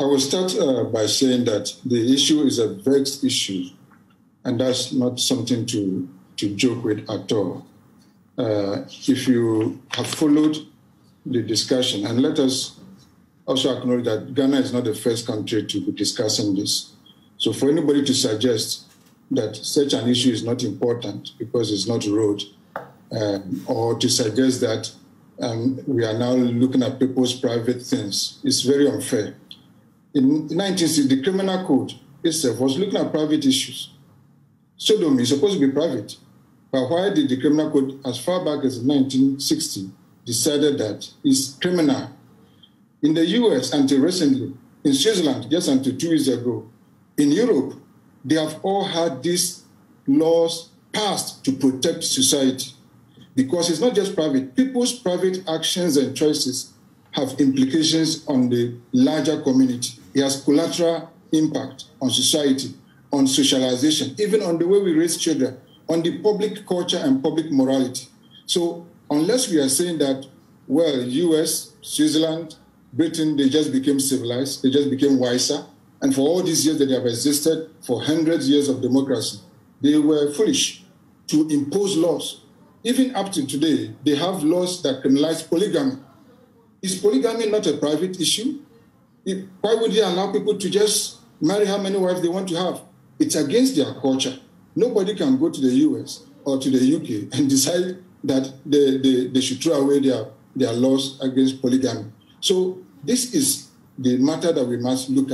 I will start uh, by saying that the issue is a vexed issue, and that's not something to, to joke with at all. Uh, if you have followed the discussion, and let us also acknowledge that Ghana is not the first country to be discussing this. So, for anybody to suggest that such an issue is not important because it's not road, um, or to suggest that um, we are now looking at people's private things, is very unfair in 1960, the criminal code itself was looking at private issues. Sodomy is supposed to be private. But why did the criminal code, as far back as 1960, decided that it's criminal? In the US, until recently, in Switzerland, just until two years ago, in Europe, they have all had these laws passed to protect society. Because it's not just private, people's private actions and choices have implications on the larger community. It has collateral impact on society, on socialization, even on the way we raise children, on the public culture and public morality. So unless we are saying that, well, US, Switzerland, Britain, they just became civilized, they just became wiser, and for all these years that they have existed, for hundreds of years of democracy, they were foolish to impose laws. Even up to today, they have laws that criminalize polygamy is polygamy not a private issue? Why would they allow people to just marry how many wives they want to have? It's against their culture. Nobody can go to the US or to the UK and decide that they, they, they should throw away their, their laws against polygamy. So this is the matter that we must look at.